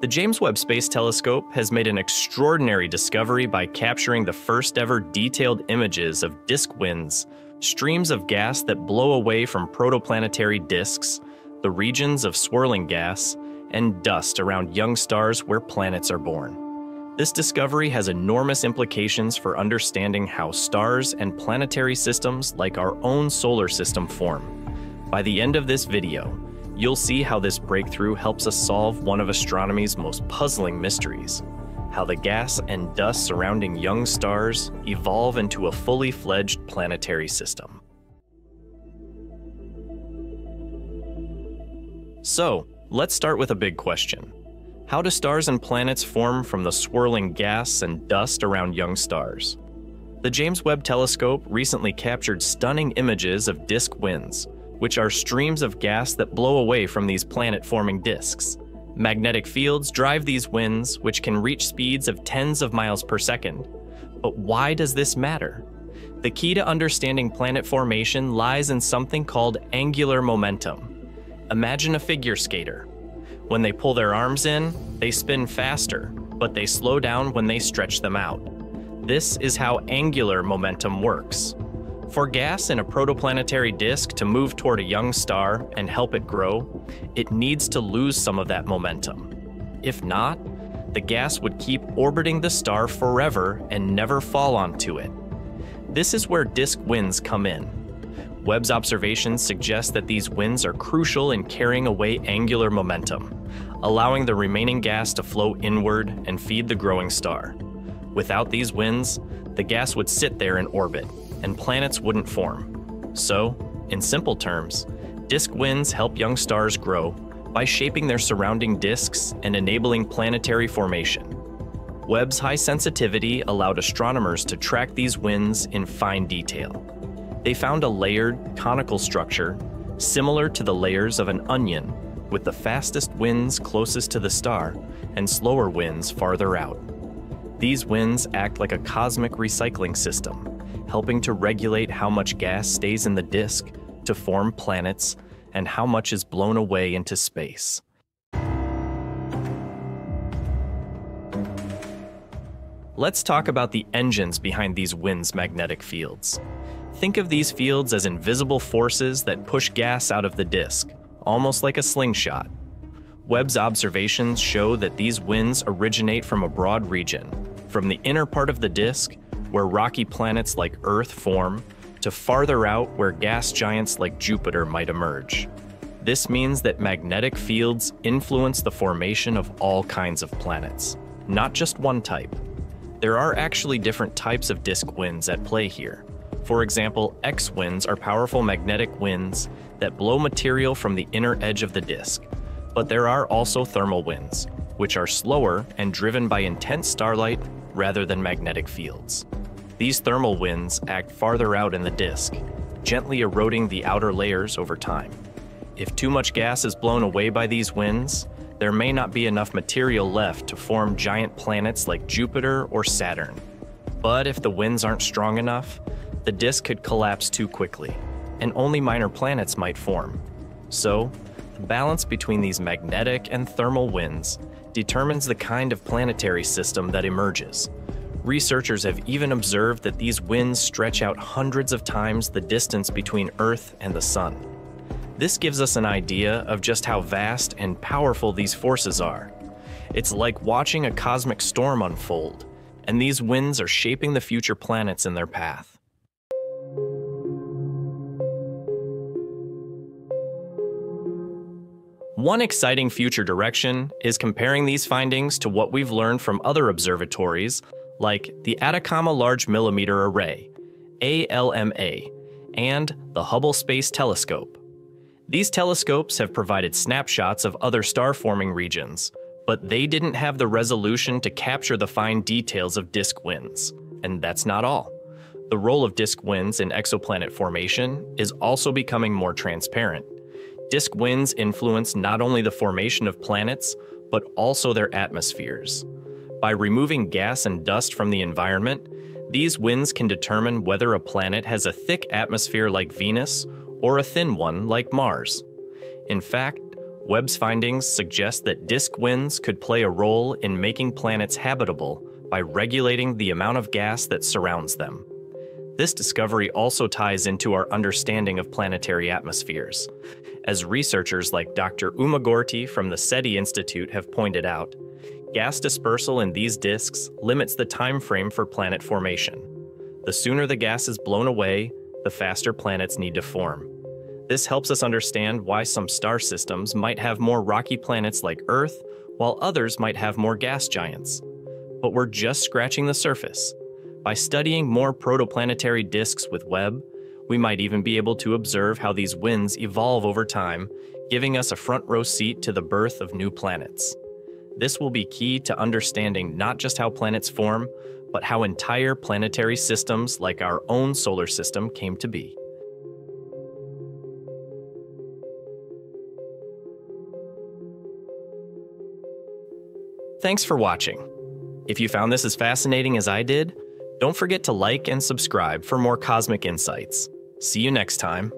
The James Webb Space Telescope has made an extraordinary discovery by capturing the first ever detailed images of disk winds, streams of gas that blow away from protoplanetary disks, the regions of swirling gas, and dust around young stars where planets are born. This discovery has enormous implications for understanding how stars and planetary systems like our own solar system form. By the end of this video, you'll see how this breakthrough helps us solve one of astronomy's most puzzling mysteries how the gas and dust surrounding young stars evolve into a fully fledged planetary system. So, let's start with a big question. How do stars and planets form from the swirling gas and dust around young stars? The James Webb Telescope recently captured stunning images of disk winds, which are streams of gas that blow away from these planet forming disks. Magnetic fields drive these winds, which can reach speeds of tens of miles per second. But why does this matter? The key to understanding planet formation lies in something called angular momentum. Imagine a figure skater. When they pull their arms in, they spin faster, but they slow down when they stretch them out. This is how angular momentum works. For gas in a protoplanetary disk to move toward a young star and help it grow, it needs to lose some of that momentum. If not, the gas would keep orbiting the star forever and never fall onto it. This is where disk winds come in. Webb's observations suggest that these winds are crucial in carrying away angular momentum, allowing the remaining gas to flow inward and feed the growing star. Without these winds, the gas would sit there in orbit, and planets wouldn't form. So, in simple terms, disk winds help young stars grow by shaping their surrounding disks and enabling planetary formation. Webb's high sensitivity allowed astronomers to track these winds in fine detail. They found a layered, conical structure similar to the layers of an onion, with the fastest winds closest to the star and slower winds farther out. These winds act like a cosmic recycling system, helping to regulate how much gas stays in the disk to form planets and how much is blown away into space. Let's talk about the engines behind these winds' magnetic fields. Think of these fields as invisible forces that push gas out of the disk, almost like a slingshot. Webb's observations show that these winds originate from a broad region, from the inner part of the disk where rocky planets like Earth form, to farther out where gas giants like Jupiter might emerge. This means that magnetic fields influence the formation of all kinds of planets, not just one type. There are actually different types of disk winds at play here. For example, X winds are powerful magnetic winds that blow material from the inner edge of the disk. But there are also thermal winds, which are slower and driven by intense starlight rather than magnetic fields. These thermal winds act farther out in the disk, gently eroding the outer layers over time. If too much gas is blown away by these winds, there may not be enough material left to form giant planets like Jupiter or Saturn. But if the winds aren't strong enough, the disk could collapse too quickly, and only minor planets might form. So, the balance between these magnetic and thermal winds determines the kind of planetary system that emerges. Researchers have even observed that these winds stretch out hundreds of times the distance between Earth and the Sun. This gives us an idea of just how vast and powerful these forces are. It's like watching a cosmic storm unfold, and these winds are shaping the future planets in their path. One exciting future direction is comparing these findings to what we've learned from other observatories like the Atacama Large Millimeter Array, ALMA, and the Hubble Space Telescope. These telescopes have provided snapshots of other star forming regions, but they didn't have the resolution to capture the fine details of disk winds. And that's not all. The role of disk winds in exoplanet formation is also becoming more transparent. Disk winds influence not only the formation of planets, but also their atmospheres. By removing gas and dust from the environment, these winds can determine whether a planet has a thick atmosphere like Venus or a thin one like Mars. In fact, Webb's findings suggest that disk winds could play a role in making planets habitable by regulating the amount of gas that surrounds them. This discovery also ties into our understanding of planetary atmospheres. As researchers like Dr. Uma Gorti from the SETI Institute have pointed out, gas dispersal in these disks limits the time frame for planet formation. The sooner the gas is blown away, the faster planets need to form. This helps us understand why some star systems might have more rocky planets like Earth, while others might have more gas giants. But we're just scratching the surface. By studying more protoplanetary disks with Webb, we might even be able to observe how these winds evolve over time, giving us a front row seat to the birth of new planets. This will be key to understanding not just how planets form, but how entire planetary systems like our own solar system came to be. Thanks for watching. If you found this as fascinating as I did, don't forget to like and subscribe for more cosmic insights. See you next time.